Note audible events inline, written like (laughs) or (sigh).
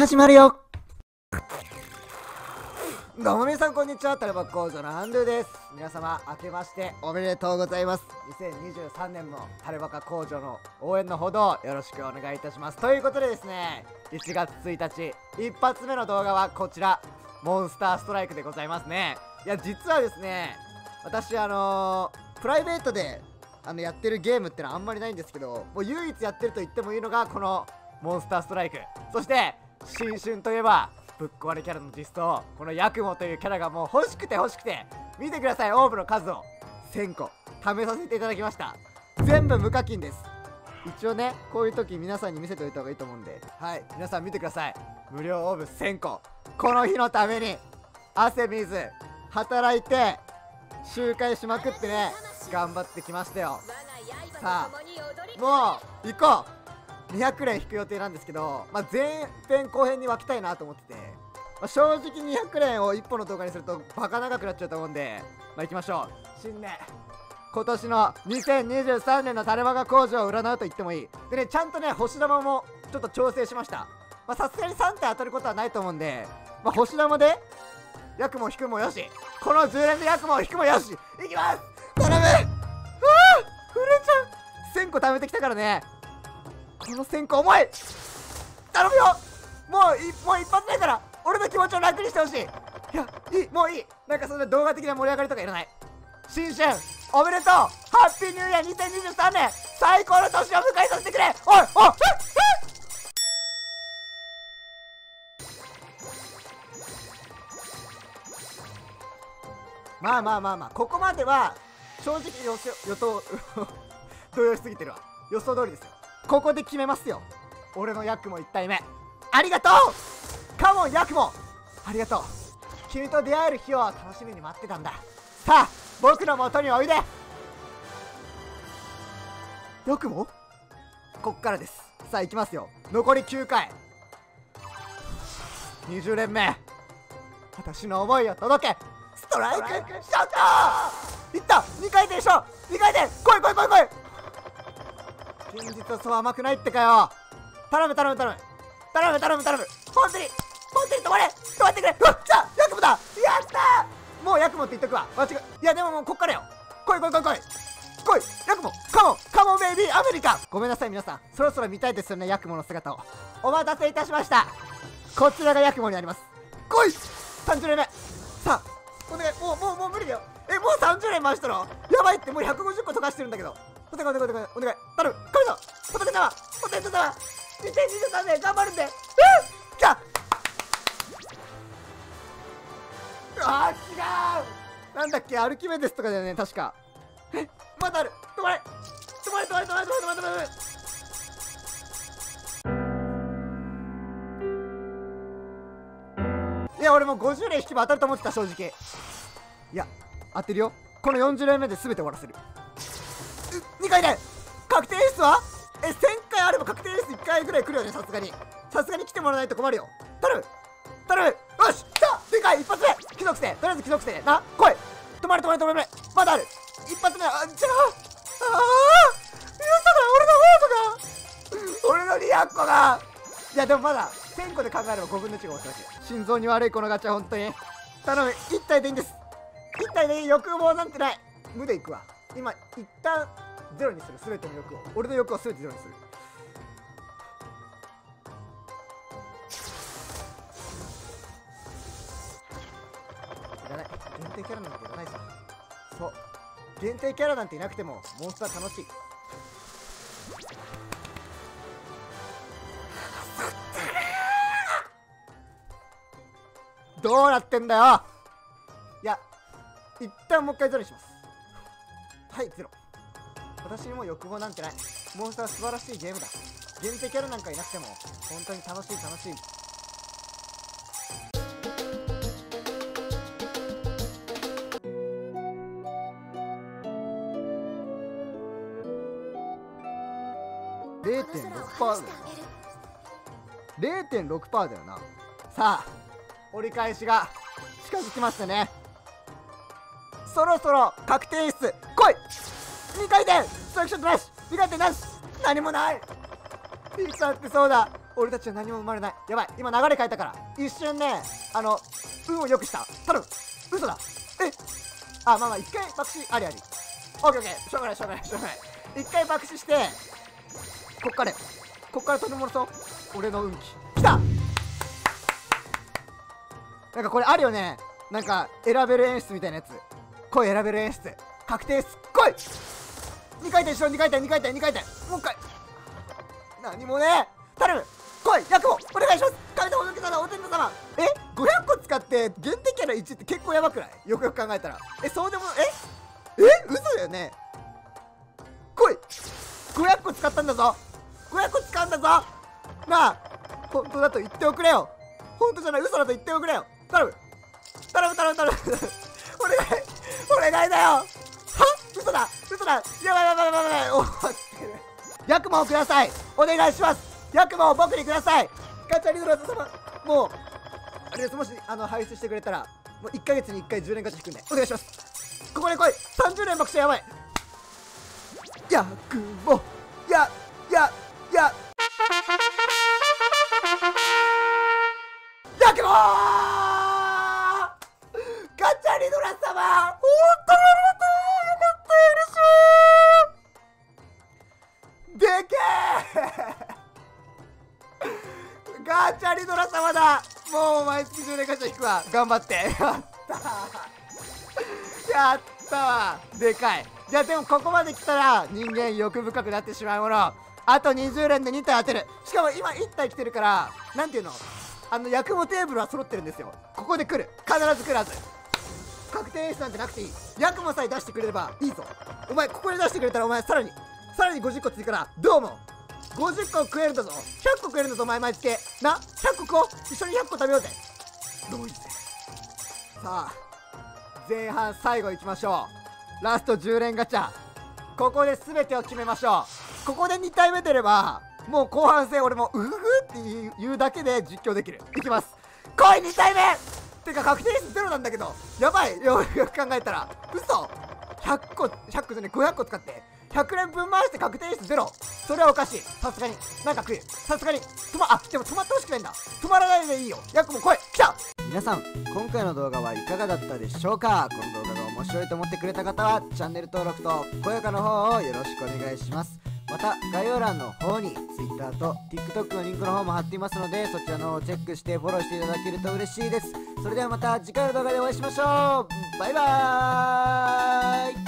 始まるよ。どうも皆さんこんにちは。タレバ工場のアンドゥです。皆様明けましておめでとうございます。2023年もタレバカ工場の応援のほどよろしくお願いいたします。ということでですね1月1日一発目の動画はこちら。モンスターストライクでございますね。いや実はですね私あのー、プライベートであのやってるゲームってのはあんまりないんですけどもう唯一やってると言ってもいいのがこのモンスターストライク。そして新春といえばぶっ壊れキャラの実装このヤクモというキャラがもう欲しくて欲しくて見てくださいオーブの数を。1000個試させていただきました。全部無課金です。一応ねこういう時皆さんに見せておいた方がいいと思うんで。はい皆さん見てください。無料オーブ1000個。この日のために汗水働いて周回しまくってね頑張ってきましたよ。さあもう行こう。200連引く予定なんですけど、まあ、前編後編に分けたいなと思ってて、まあ、正直200連を1本の動画にするとバカ長くなっちゃうと思うんで、まあ、行きましょう。新年。今年の2023年のタレバガ工場を占うと言ってもいい。でねちゃんとね星玉もちょっと調整しました。さすがに3体当たることはないと思うんで、まあ、星玉でヤクも引くもよし。この10連でヤクも引くもよし。いきます。頼む。うわ震えちゃう。1000個貯めてきたからね。この1000個重い頼むよ。もういもう一発目から俺の気持ちを楽にしてほしい。いやいいもういい。なんかそんな動画的な盛り上がりとかいらない。新春おめでとう。ハッピーニューイヤー2023年最高の年を迎えさせてくれ。おいおいまあまあまあまあここまでは正直予予想 (laughs) 動揺しすぎてるわ。予想通りですよ。ここで決めますよ。俺のヤクモ1体目。ありがとう。カモンヤクモ。ありがとう。君と出会える日を楽しみに待ってたんだ。さあ僕の元においで。ヤクモ？こっからです。さあ行きますよ。残り9回。20連目。私の思いを届け。ストライクショット。いった！2回転しょ2回転。来い来い来い来い。現実はそう甘くないってかよ。頼む頼む頼む。頼む頼む頼む。本当に本当に止まれ止まってくれ。うわ来たヤクモだ。やったもうヤクモって言っとくわ。間違いやでももうこっからよ。来い来い来い来い。来いヤクモ。カモンカモンベイビーアメリカン。ごめんなさい皆さん。そろそろ見たいですよねヤクモの姿を。お待たせいたしました。こちらがヤクモになります。来い。30連目。さあお願いもうもうもう無理だよ。えもう30連回したのやばいってもう150個溶かしてるんだけど。お願い。お願いお願いお願い頼む神様仏様仏様2023年頑張る。んでうん来たあー違うなんだっけアルキメデスとかだよね確かえまだある止まれ止まれ止まれ止まれ止まれ止まれ止まれいや俺もう50連引けば当たると思ってた正直いや当てるよこの40連目で全て終わらせる2回で確定演出は？え1000回あれば確定演出1回ぐらい来るよねさすがに。さすがに来てもらわないと困るよ。頼む。頼む。よし来た！でかい一発目。貴族性とりあえず貴族性な来い。止まれ止まれ止まれまだある。一発目。あじゃあああ嘘だ俺のホームが俺の200個が。いやでもまだ1000個で考えれば5分の1が落ちた心臓に悪いこのガチャ本当に。頼む。1体でいいんです。1体でいい欲望なんてない。無でいくわ。今一旦ゼロにする。全ての欲を。俺の欲を全てゼロにする。いらない。限定キャラなんていらないさそう。限定キャラなんていなくてもモンスター楽しい。どうなってんだよ。いや一旦もう一回ゼロにします。はいゼロ私にも欲望なんてない。モンスター素晴らしいゲームだ。限定キャラなんかいなくても本当に楽しい楽しい。0.6%だよ。0.6%だよな。さあ折り返しが近づきましたね。そろそろ確定演出来い。2回転。ストラクショントラッシュ2回転なし何もない。ピークさんってそうだ。俺たちは何も生まれない。やばい。今流れ変えたから。一瞬ねあの運を良くした。頼む。嘘だ。え？あまあまあ一回爆死ありあり。オッケーオッケー。しょうがないしょうがないしょうがない。一回爆死してこっから。よこっから取り戻そう。俺の運気。きた。なんかこれあるよね。なんか選べる演出みたいなやつ。声選べる演出。確定すっごい。2回転しろ2回転2回転2回転。もう一回。何もね。頼む。来いヤクモお願いします。神様のけ様お天道様。え？500個使って限定キャラ1って結構やばくない？よくよく考えたら。えそうでもえ？え？嘘だよね。来い。500個使ったんだぞ。500個使うんだぞ。なあ本当だと言っておくれよ。本当じゃない嘘だと言っておくれよ。頼む。頼む頼む頼む。(laughs) お願い。お願いだよ。嘘だ嘘だ。やばいやばいやばいやばい。お待って。るヤクモをください。お願いします。ヤクモを僕にください。ガチャリドラス様もうあれです。もしあの排出してくれたらもう1ヶ月に1回10連ガチャ引くんでお願いします。ここで来い。30連爆してやばい。ヤクモややや。ヤクモえガチャリドラ様だ。もう毎月10年ガチャ引くわ。頑張って。(laughs) やった。やった。わでかい。いやでもここまで来たら人間欲深くなってしまうもの。あと20連で2体当てる。しかも今1体来てるからなんていうの？あの役もテーブルは揃ってるんですよ。ここで来る。必ず来るはず。確定演出なんてなくていい。ヤクモさえ出してくれればいいぞ。お前ここで出してくれたらお前さらにさらに50個追加だどうも50個食えるんだぞ。100個食えるんだぞお前毎月。な100個食おう一緒に100個食べようぜ。どういぜさあ前半最後いきましょう。ラスト10連ガチャ。ここで全てを決めましょう。ここで2体目出ればもう後半戦俺もうふふって言うだけで実況できる。いきます。来い2体目。てか確定率ゼロなんだけど。やばい。よく考えたら。嘘。100個100個じゃね500個使って。100連分回して確定率ゼロ。それはおかしい。さすがに。なんか食え。さすがに。止まあでも止まってほしくないんだ。止まらないでいいよ。ヤクも来い。来た。皆さん今回の動画はいかがだったでしょうか？この動画が面白いと思ってくれた方はチャンネル登録と高評価の方をよろしくお願いします。また概要欄の方に Twitter と TikTok のリンクの方も貼っていますのでそちらの方をチェックしてフォローしていただけると嬉しいです。それではまた次回の動画でお会いしましょう。バイバーイ。